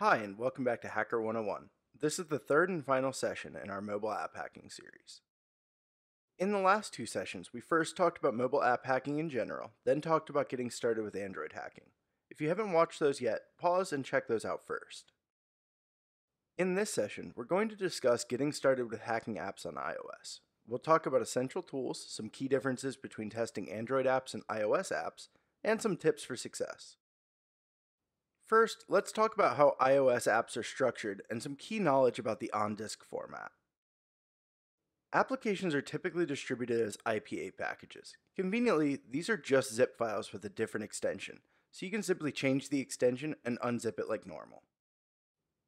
Hi, and welcome back to Hacker 101. This is the third and final session in our mobile app hacking series. In the last two sessions, we first talked about mobile app hacking in general, then talked about getting started with Android hacking. If you haven't watched those yet, pause and check those out first. In this session, we're going to discuss getting started with hacking apps on iOS. We'll talk about essential tools, some key differences between testing Android apps and iOS apps, and some tips for success. First, let's talk about how iOS apps are structured and some key knowledge about the on disk format. Applications are typically distributed as IPA packages. Conveniently, these are just zip files with a different extension, so you can simply change the extension and unzip it like normal.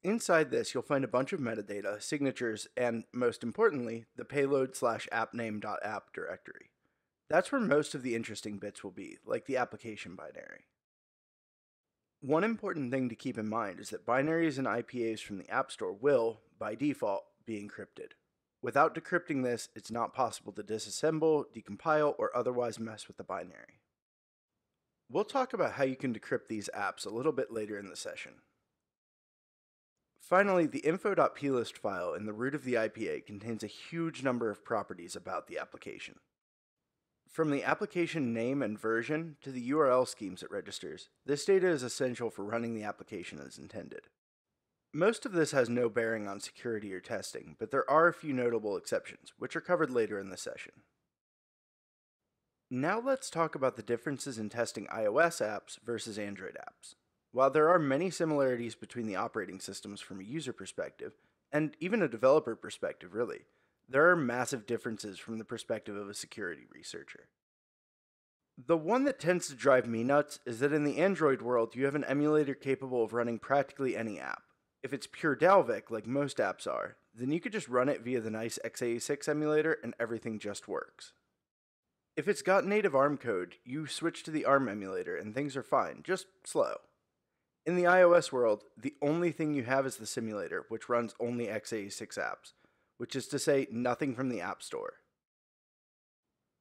Inside this, you'll find a bunch of metadata, signatures, and, most importantly, the payload slash appname.app directory. That's where most of the interesting bits will be, like the application binary. One important thing to keep in mind is that binaries and IPAs from the App Store will, by default, be encrypted. Without decrypting this, it's not possible to disassemble, decompile, or otherwise mess with the binary. We'll talk about how you can decrypt these apps a little bit later in the session. Finally, the info.plist file in the root of the IPA contains a huge number of properties about the application. From the application name and version to the URL schemes it registers, this data is essential for running the application as intended. Most of this has no bearing on security or testing, but there are a few notable exceptions, which are covered later in the session. Now let's talk about the differences in testing iOS apps versus Android apps. While there are many similarities between the operating systems from a user perspective, and even a developer perspective, really, there are massive differences from the perspective of a security researcher. The one that tends to drive me nuts is that in the Android world, you have an emulator capable of running practically any app. If it's pure Dalvik, like most apps are, then you could just run it via the nice x86 emulator and everything just works. If it's got native ARM code, you switch to the ARM emulator and things are fine, just slow. In the iOS world, the only thing you have is the simulator, which runs only x86 apps, which is to say, nothing from the App Store.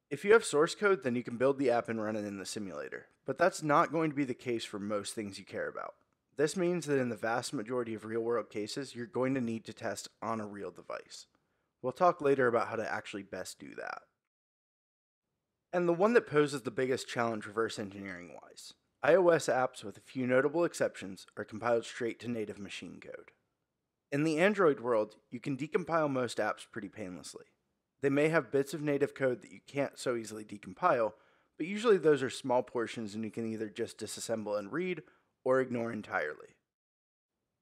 If you have source code, then you can build the app and run it in the simulator, but that's not going to be the case for most things you care about. This means that in the vast majority of real world cases, you're going to need to test on a real device. We'll talk later about how to actually best do that. And the one that poses the biggest challenge reverse engineering wise iOS apps, with a few notable exceptions, are compiled straight to native machine code. In the Android world, you can decompile most apps pretty painlessly. They may have bits of native code that you can't so easily decompile, but usually those are small portions and you can either just disassemble and read or ignore entirely.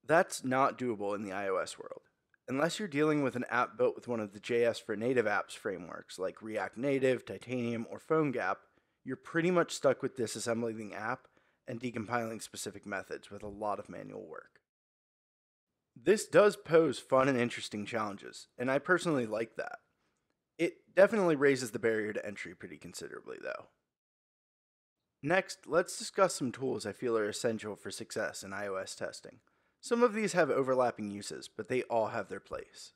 That's not doable in the iOS world. Unless you're dealing with an app built with one of the JS for native apps frameworks like React Native, Titanium, or PhoneGap, you're pretty much stuck with disassembling the app and decompiling specific methods with a lot of manual work. This does pose fun and interesting challenges, and I personally like that. It definitely raises the barrier to entry pretty considerably, though. Next, let's discuss some tools I feel are essential for success in iOS testing. Some of these have overlapping uses, but they all have their place.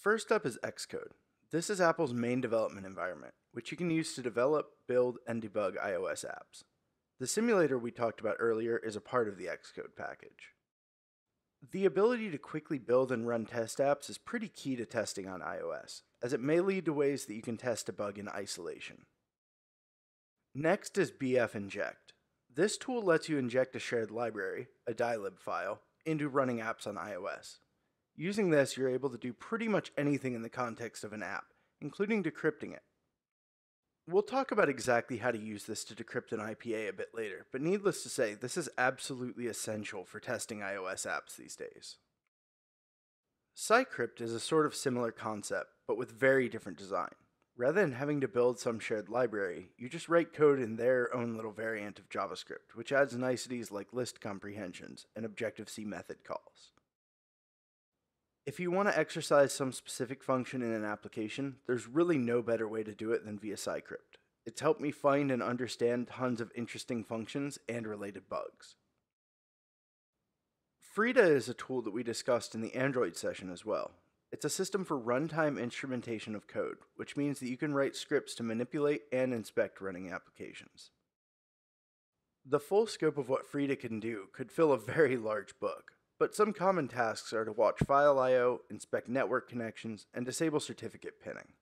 First up is Xcode. This is Apple's main development environment, which you can use to develop, build, and debug iOS apps. The simulator we talked about earlier is a part of the Xcode package. The ability to quickly build and run test apps is pretty key to testing on iOS, as it may lead to ways that you can test a bug in isolation. Next is BF Inject. This tool lets you inject a shared library, a dylib file, into running apps on iOS. Using this, you're able to do pretty much anything in the context of an app, including decrypting it. We'll talk about exactly how to use this to decrypt an IPA a bit later, but needless to say, this is absolutely essential for testing iOS apps these days. Cycript is a sort of similar concept, but with very different design. Rather than having to build some shared library, you just write code in their own little variant of JavaScript, which adds niceties like list comprehensions and Objective-C method calls. If you want to exercise some specific function in an application, there's really no better way to do it than via Cycript. It's helped me find and understand tons of interesting functions and related bugs. Frida is a tool that we discussed in the Android session as well. It's a system for runtime instrumentation of code, which means that you can write scripts to manipulate and inspect running applications. The full scope of what Frida can do could fill a very large book, but some common tasks are to watch file I.O., inspect network connections, and disable certificate pinning.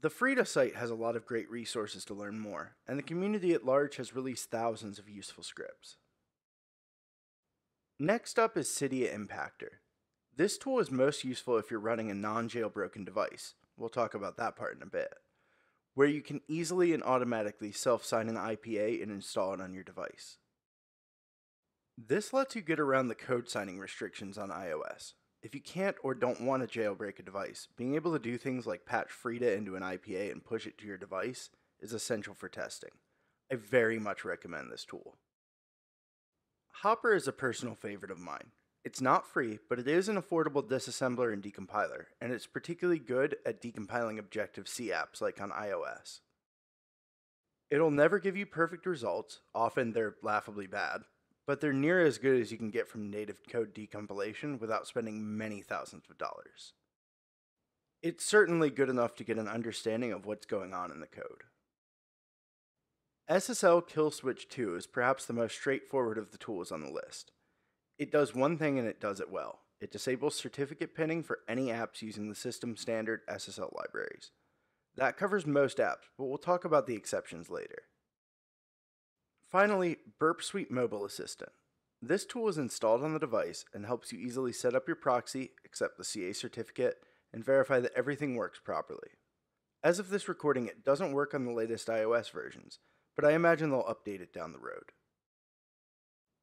The Frida site has a lot of great resources to learn more, and the community at large has released thousands of useful scripts. Next up is Cydia Impactor. This tool is most useful if you're running a non jailbroken device. We'll talk about that part in a bit. Where you can easily and automatically self sign an IPA and install it on your device. This lets you get around the code signing restrictions on iOS. If you can't or don't want to jailbreak a device, being able to do things like patch Frida into an IPA and push it to your device is essential for testing. I very much recommend this tool. Hopper is a personal favorite of mine. It's not free, but it is an affordable disassembler and decompiler, and it's particularly good at decompiling Objective C apps like on iOS. It'll never give you perfect results, often they're laughably bad, but they're near as good as you can get from native code decompilation without spending many thousands of dollars. It's certainly good enough to get an understanding of what's going on in the code. SSL Kill Switch 2 is perhaps the most straightforward of the tools on the list. It does one thing and it does it well. It disables certificate pinning for any apps using the system standard SSL libraries. That covers most apps, but we'll talk about the exceptions later. Finally, Burp Suite Mobile Assistant. This tool is installed on the device and helps you easily set up your proxy, accept the CA certificate, and verify that everything works properly. As of this recording, it doesn't work on the latest iOS versions, but I imagine they'll update it down the road.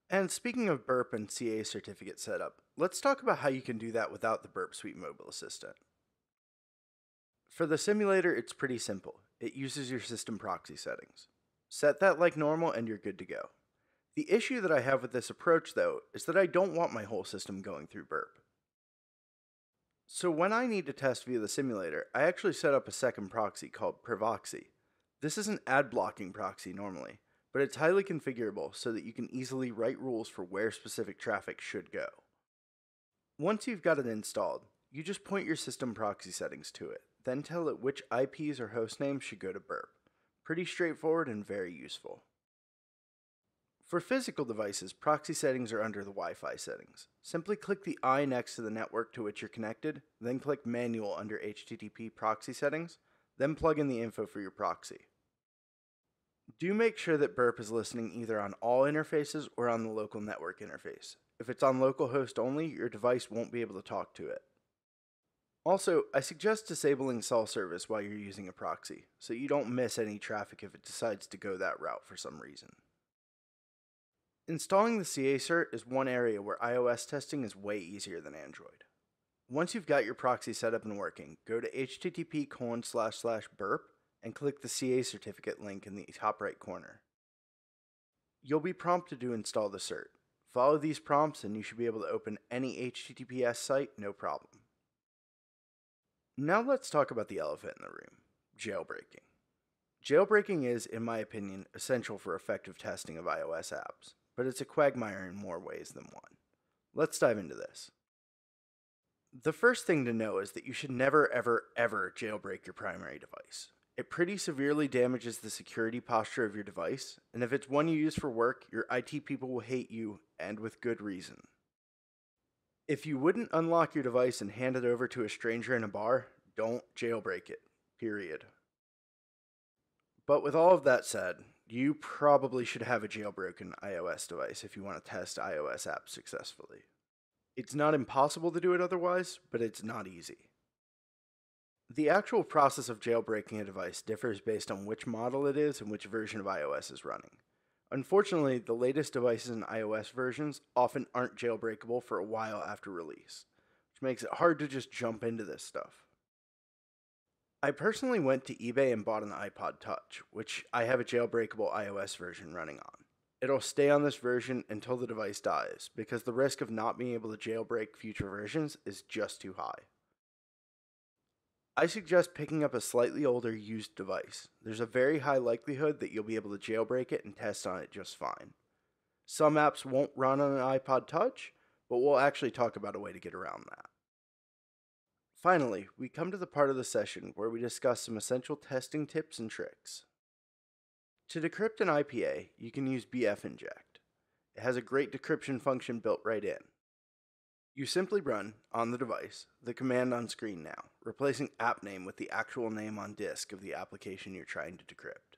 And speaking of Burp and CA certificate setup, let's talk about how you can do that without the Burp Suite mobile assistant. For the simulator, it's pretty simple. It uses your system proxy settings. Set that like normal and you're good to go. The issue that I have with this approach, though, is that I don't want my whole system going through Burp. So when I need to test via the simulator, I actually set up a second proxy called Privoxy. This is an ad blocking proxy normally, but it's highly configurable so that you can easily write rules for where specific traffic should go. Once you've got it installed, you just point your system proxy settings to it, then tell it which IPs or host names should go to Burp. Pretty straightforward and very useful. For physical devices, proxy settings are under the Wi Fi settings. Simply click the eye next to the network to which you're connected, then click Manual under HTTP Proxy Settings, then plug in the info for your proxy. Do make sure that Burp is listening either on all interfaces or on the local network interface. If it's on localhost only, your device won't be able to talk to it. Also, I suggest disabling cell service while you're using a proxy, so you don't miss any traffic if it decides to go that route for some reason. Installing the CA cert is one area where iOS testing is way easier than Android. Once you've got your proxy set up and working, go to http colon slash slash burp and click the CA certificate link in the top right corner. You'll be prompted to install the cert. Follow these prompts and you should be able to open any HTTPS site no problem. Now let's talk about the elephant in the room jailbreaking. Jailbreaking is, in my opinion, essential for effective testing of iOS apps, but it's a quagmire in more ways than one. Let's dive into this. The first thing to know is that you should never, ever, ever jailbreak your primary device. It pretty severely damages the security posture of your device, and if it's one you use for work, your IT people will hate you, and with good reason. If you wouldn't unlock your device and hand it over to a stranger in a bar, don't jailbreak it. Period. But with all of that said, you probably should have a jailbroken iOS device if you want to test iOS apps successfully. It's not impossible to do it otherwise, but it's not easy. The actual process of jailbreaking a device differs based on which model it is and which version of iOS is running. Unfortunately, the latest devices and iOS versions often aren't jailbreakable for a while after release, which makes it hard to just jump into this stuff. I personally went to eBay and bought an iPod Touch, which I have a jailbreakable iOS version running on. It'll stay on this version until the device dies, because the risk of not being able to jailbreak future versions is just too high. I suggest picking up a slightly older used device. There's a very high likelihood that you'll be able to jailbreak it and test on it just fine. Some apps won't run on an iPod Touch, but we'll actually talk about a way to get around that. Finally, we come to the part of the session where we discuss some essential testing tips and tricks. To decrypt an IPA, you can use bfinject. It has a great decryption function built right in. You simply run, on the device, the command on screen now, replacing app name with the actual name on disk of the application you're trying to decrypt.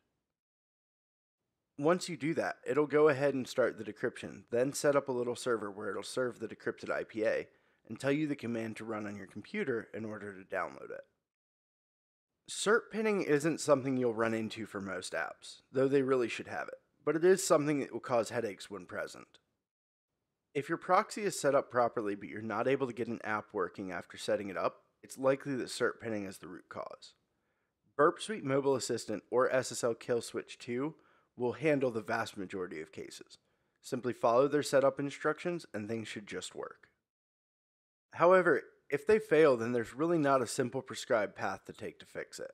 Once you do that, it'll go ahead and start the decryption, then set up a little server where it'll serve the decrypted IPA and tell you the command to run on your computer in order to download it. Cert pinning isn't something you'll run into for most apps, though they really should have it, but it is something that will cause headaches when present. If your proxy is set up properly but you're not able to get an app working after setting it up, it's likely that cert pinning is the root cause. Burp Suite Mobile Assistant or SSL Kill Switch 2 will handle the vast majority of cases. Simply follow their setup instructions and things should just work. However, if they fail, then there's really not a simple prescribed path to take to fix it.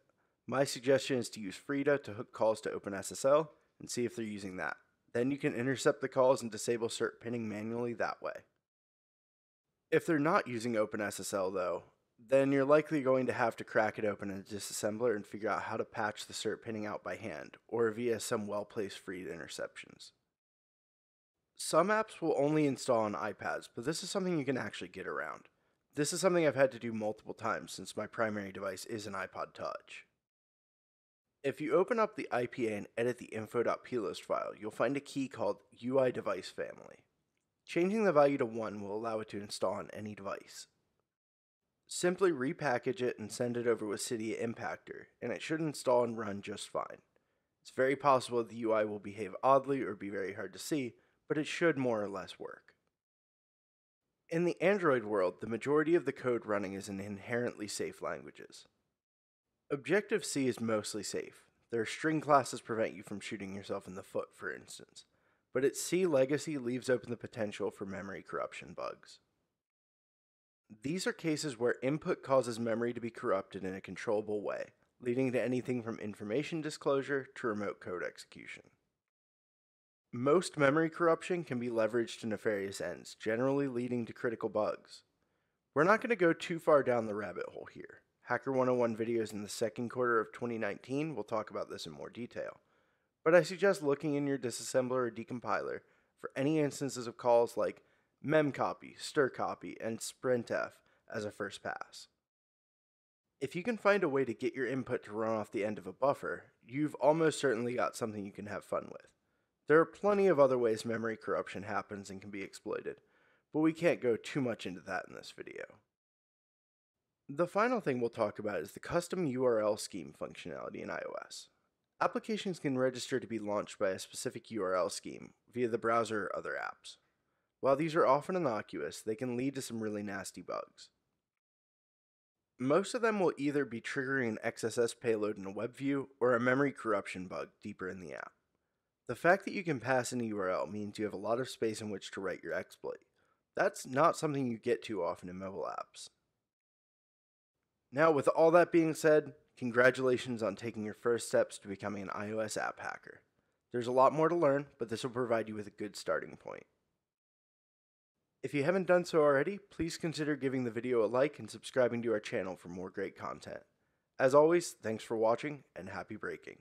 My suggestion is to use Frida to hook calls to OpenSSL and see if they're using that. Then you can intercept the calls and disable cert pinning manually that way. If they're not using OpenSSL though, then you're likely going to have to crack it open in a disassembler and figure out how to patch the cert pinning out by hand or via some well-placed Frida interceptions. Some apps will only install on iPads, but this is something you can actually get around. This is something I've had to do multiple times since my primary device is an iPod Touch. If you open up the IPA and edit the info.plist file, you'll find a key called UI device family. Changing the value to 1 will allow it to install on any device. Simply repackage it and send it over with Cydia Impactor, and it should install and run just fine. It's very possible the UI will behave oddly or be very hard to see, but it should more or less work. In the Android world, the majority of the code running is in inherently safe languages. Objective-C is mostly safe. Their string classes prevent you from shooting yourself in the foot, for instance, but its C legacy leaves open the potential for memory corruption bugs. These are cases where input causes memory to be corrupted in a controllable way, leading to anything from information disclosure to remote code execution. Most memory corruption can be leveraged to nefarious ends, generally leading to critical bugs. We're not going to go too far down the rabbit hole here. Hacker 101 videos in the second quarter of 2019 will talk about this in more detail. But I suggest looking in your disassembler or decompiler for any instances of calls like memcopy, strcpy, and sprintf as a first pass. If you can find a way to get your input to run off the end of a buffer, you've almost certainly got something you can have fun with. There are plenty of other ways memory corruption happens and can be exploited, but we can't go too much into that in this video. The final thing we'll talk about is the custom URL scheme functionality in iOS. Applications can register to be launched by a specific URL scheme via the browser or other apps. While these are often innocuous, they can lead to some really nasty bugs. Most of them will either be triggering an XSS payload in a web view or a memory corruption bug deeper in the app. The fact that you can pass an URL means you have a lot of space in which to write your exploit. That's not something you get too often in mobile apps. Now, with all that being said, congratulations on taking your first steps to becoming an iOS app hacker. There's a lot more to learn, but this will provide you with a good starting point. If you haven't done so already, please consider giving the video a like and subscribing to our channel for more great content. As always, thanks for watching and happy breaking.